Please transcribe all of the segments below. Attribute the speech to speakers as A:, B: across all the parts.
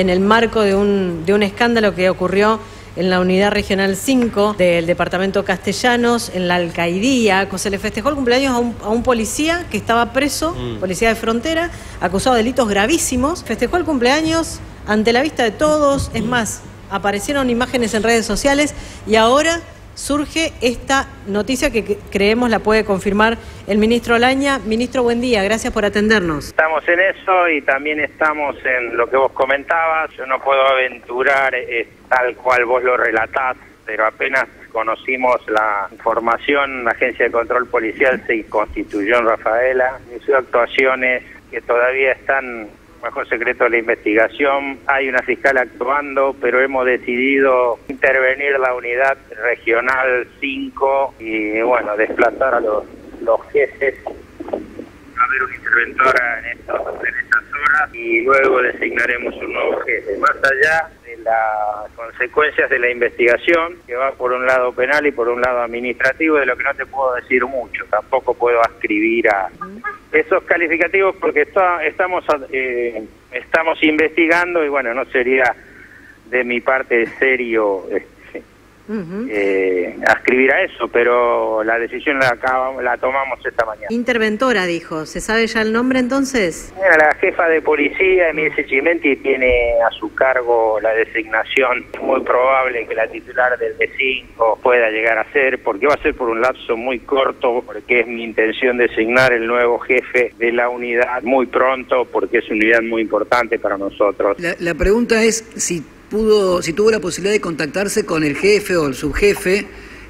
A: en el marco de un, de un escándalo que ocurrió en la unidad regional 5 del departamento Castellanos, en la alcaidía, se le festejó el cumpleaños a un, a un policía que estaba preso, policía de frontera, acusado de delitos gravísimos. Festejó el cumpleaños ante la vista de todos, es más, aparecieron imágenes en redes sociales y ahora surge esta noticia que creemos la puede confirmar el ministro Olaña. Ministro, buen día, gracias por atendernos.
B: Estamos en eso y también estamos en lo que vos comentabas. Yo no puedo aventurar eh, tal cual vos lo relatás, pero apenas conocimos la información, la Agencia de Control Policial se constituyó en Rafaela, hizo actuaciones que todavía están bajo secreto de la investigación. Hay una fiscal actuando, pero hemos decidido intervenir la unidad regional 5 y, bueno, desplazar a los, los jefes. a haber una interventora en, estos, en estas horas y luego designaremos un nuevo jefe. Más allá las consecuencias de la investigación, que va por un lado penal y por un lado administrativo, de lo que no te puedo decir mucho, tampoco puedo ascribir a esos calificativos porque estamos eh, estamos investigando y bueno no sería de mi parte serio este, eh, ascribir a eso pero la decisión la la tomamos esta mañana.
A: Interventora dijo. Se sabe ya el nombre entonces
B: la jefa de policía Emilce Chimenti tiene a su cargo la designación. Es muy probable que la titular del D5 pueda llegar a ser porque va a ser por un lapso muy corto porque es mi intención designar el nuevo jefe de la unidad muy pronto porque es una unidad muy importante para nosotros.
C: La, la pregunta es si pudo, si tuvo la posibilidad de contactarse con el jefe o el subjefe,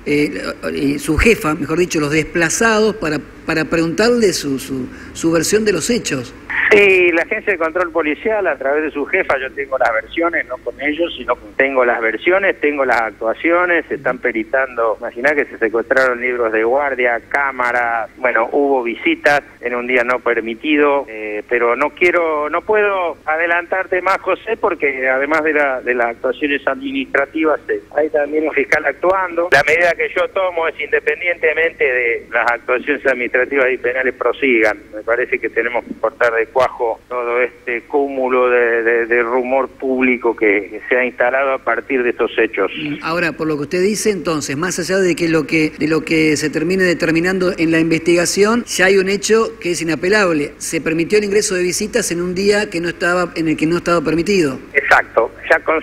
C: eh, su jefa, mejor dicho, los desplazados, para, para preguntarle su, su, su versión de los hechos.
B: Sí, la agencia de control policial a través de su jefa, yo tengo las versiones, no con ellos, sino tengo las versiones, tengo las actuaciones, se están peritando, imaginá que se secuestraron libros de guardia, cámaras, bueno, hubo visitas en un día no permitido, eh, pero no quiero, no puedo adelantarte más, José, porque además de, la, de las actuaciones administrativas, eh, hay también un fiscal actuando. La medida que yo tomo es independientemente de las actuaciones administrativas y penales prosigan. Me parece que tenemos que cortar de bajo todo este cúmulo de, rumor público que se ha instalado a partir de estos hechos.
C: Ahora, por lo que usted dice, entonces, más allá de que lo que de lo que se termine determinando en la investigación, ya hay un hecho que es inapelable. Se permitió el ingreso de visitas en un día que no estaba en el que no estaba permitido.
B: Exacto. Ya con,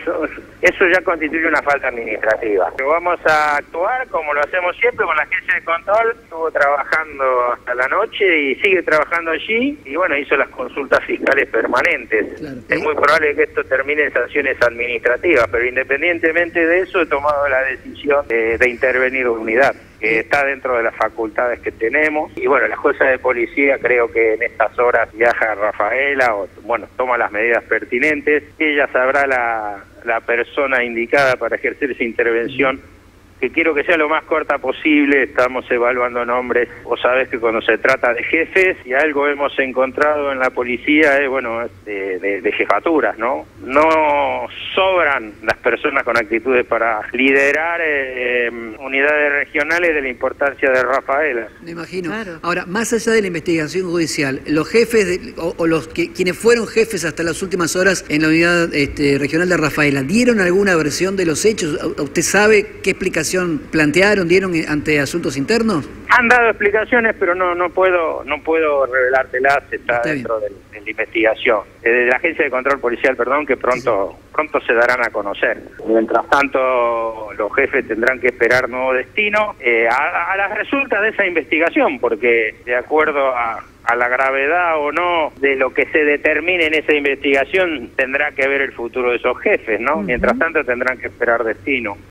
B: eso ya constituye una falta administrativa. Vamos a actuar como lo hacemos siempre con la agencia de control. Estuvo trabajando hasta la noche y sigue trabajando allí. Y bueno, hizo las consultas fiscales permanentes. Es muy probable que esto termine en sanciones administrativas, pero independientemente de eso he tomado la decisión de, de intervenir en unidad que está dentro de las facultades que tenemos. Y bueno, la jueza de policía creo que en estas horas viaja a Rafaela o, bueno, toma las medidas pertinentes. Ella sabrá la, la persona indicada para ejercer esa intervención que quiero que sea lo más corta posible, estamos evaluando nombres, vos sabés que cuando se trata de jefes, y algo hemos encontrado en la policía es, bueno, de, de, jefaturas, ¿no? No sobran las personas con actitudes para liderar eh, unidades regionales de la importancia de Rafaela.
C: Me imagino. Ahora, más allá de la investigación judicial, los jefes o, los que, quienes fueron jefes hasta las últimas horas en la unidad este, regional de Rafaela, ¿dieron alguna versión de los hechos? ¿Usted sabe qué explicación plantearon, dieron ante asuntos internos?
B: Han dado explicaciones, pero no no puedo no puedo revelártelas, está, dentro de, la investigación. de la Agencia de Control Policial, perdón, que pronto pronto se darán a conocer. Mientras tanto, los jefes tendrán que esperar nuevo destino eh, a, a las resultas de esa investigación, porque de acuerdo a, a la gravedad o no de lo que se determine en esa investigación, tendrá que ver el futuro de esos jefes, ¿no? Mientras tanto, tendrán que esperar destino.